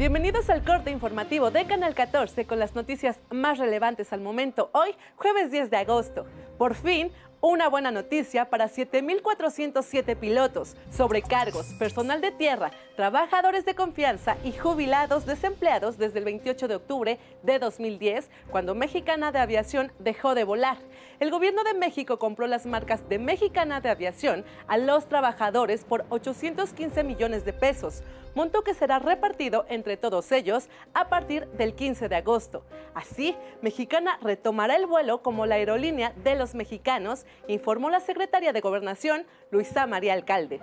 Bienvenidos al corte informativo de Canal 14 con las noticias más relevantes al momento. Hoy, jueves 10 de agosto. Por fin, una buena noticia para 7.407 pilotos, sobrecargos, personal de tierra, trabajadores de confianza y jubilados desempleados desde el 28 de octubre de 2010, cuando Mexicana de Aviación dejó de volar. El gobierno de México compró las marcas de Mexicana de Aviación a los trabajadores por 815 millones de pesos, monto que será repartido entre todos ellos a partir del 15 de agosto. Así, Mexicana retomará el vuelo como la aerolínea de los mexicanos informó la secretaria de Gobernación, Luisa María Alcalde.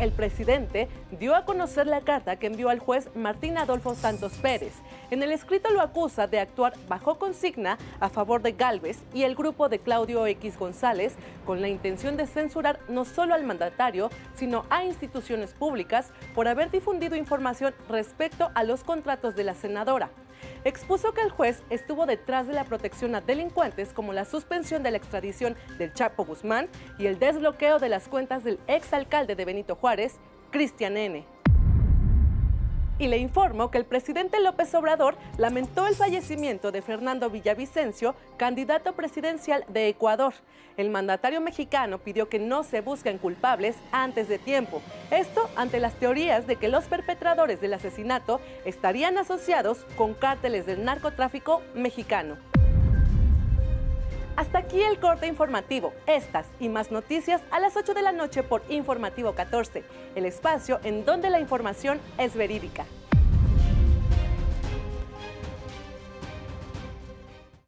El presidente dio a conocer la carta que envió al juez Martín Adolfo Santos Pérez. En el escrito lo acusa de actuar bajo consigna a favor de Galvez y el grupo de Claudio X González con la intención de censurar no solo al mandatario, sino a instituciones públicas por haber difundido información respecto a los contratos de la senadora. Expuso que el juez estuvo detrás de la protección a delincuentes como la suspensión de la extradición del Chapo Guzmán y el desbloqueo de las cuentas del exalcalde de Benito Juárez, Cristian N y le informo que el presidente López Obrador lamentó el fallecimiento de Fernando Villavicencio, candidato presidencial de Ecuador. El mandatario mexicano pidió que no se busquen culpables antes de tiempo. Esto ante las teorías de que los perpetradores del asesinato estarían asociados con cárteles del narcotráfico mexicano. Hasta aquí el corte informativo. Estas y más noticias a las 8 de la noche por Informativo 14, el espacio en donde la información es verídica.